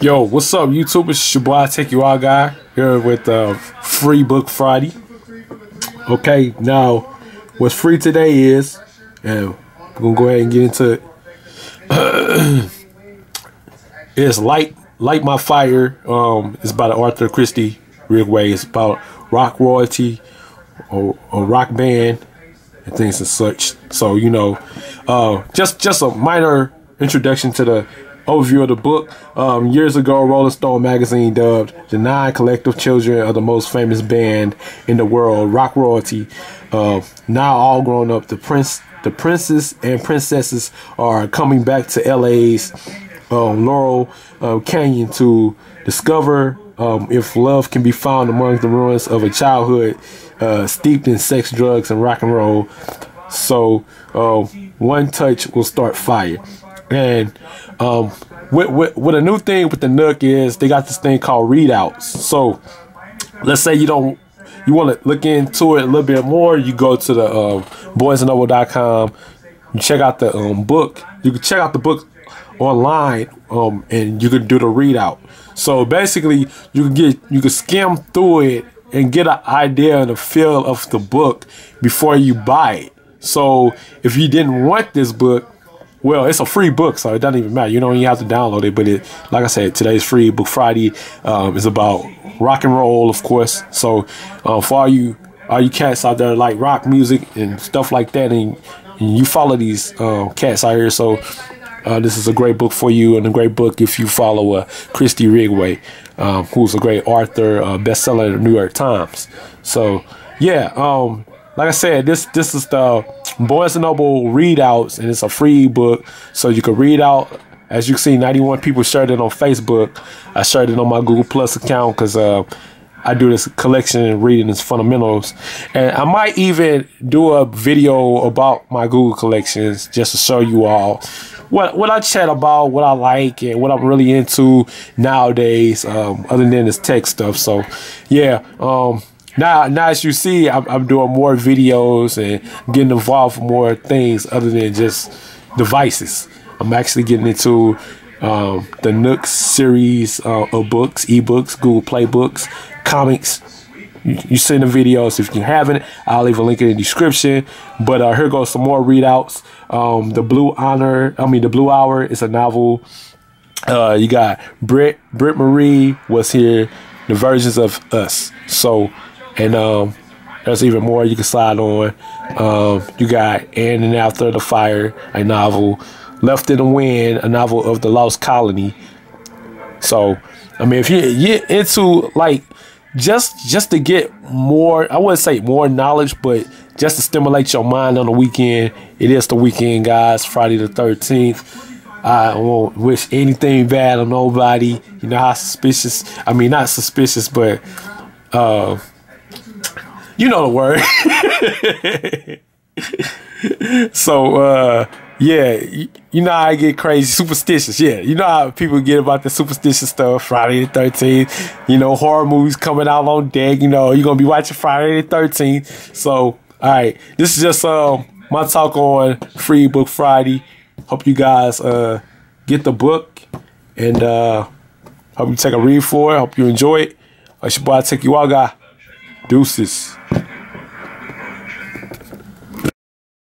Yo, what's up, YouTube? It's your boy, Take You Out Guy, here with uh, Free Book Friday. Okay, now, what's free today is, and we're gonna go ahead and get into it. it's Light Light My Fire. Um, it's by the Arthur Christie Ridgway. It's about rock royalty or, or rock band and things and such. So you know, uh, just just a minor introduction to the overview of the book. Um, years ago, Rolling Stone magazine dubbed the nine collective children of the most famous band in the world, rock royalty. Uh, now all grown up, the prince, the princes and princesses are coming back to LA's um, Laurel uh, Canyon to discover um, if love can be found among the ruins of a childhood uh, steeped in sex, drugs, and rock and roll. So uh, one touch will start fire. And um, what, what, what a new thing with the Nook is they got this thing called readouts. So let's say you don't you want to look into it a little bit more, you go to the um, barnesandnoble.com. You check out the um, book. You can check out the book online, um, and you can do the readout. So basically, you can get you can skim through it and get an idea and a feel of the book before you buy it. So if you didn't want this book, well, it's a free book, so it doesn't even matter. You don't even have to download it. But it, like I said, today's free book Friday um, is about rock and roll, of course. So uh, for all you all you cats out there like rock music and stuff like that, and, and you follow these uh, cats out here, so uh, this is a great book for you, and a great book if you follow uh, Christie Ridgway, um, who's a great author, uh, bestseller in the New York Times. So yeah, um, like I said, this this is the Barnes and Noble readouts, and it's a free book, so you can read out. As you can see, 91 people shared it on Facebook. I shared it on my Google Plus account because uh, I do this collection and reading its fundamentals, and I might even do a video about my Google collections just to show you all what what I chat about, what I like, and what I'm really into nowadays. Um, other than this tech stuff, so yeah. Um, now, now as you see, I'm, I'm doing more videos and getting involved with more things other than just devices. I'm actually getting into um, the Nook series uh, of books, ebooks, Google Play books, comics. You, you see the videos if you haven't. I'll leave a link in the description. But uh, here goes some more readouts. Um, the Blue Honor, I mean the Blue Hour is a novel. Uh, you got Britt, Britt Marie was here. The versions of us. So and um, there's even more you can slide on. Um, you got In and After the Fire, a novel. Left in the Wind, a novel of the Lost Colony. So, I mean, if you get into like just just to get more, I wouldn't say more knowledge, but just to stimulate your mind on the weekend. It is the weekend, guys. Friday the 13th. I won't wish anything bad on nobody. You know how suspicious. I mean, not suspicious, but uh, you know the word. so uh yeah, you, know I get crazy, superstitious. Yeah, you know how people get about the superstitious stuff. Friday the Thirteenth, you know, horror movies coming out on deck. You know, you're gonna be watching Friday the Thirteenth. So, all right, this is just uh, my talk on Free Book Friday. Hope you guys uh get the book and uh hope you take a read for it. Hope you enjoy it. I should boy take you all, guy. Deuces.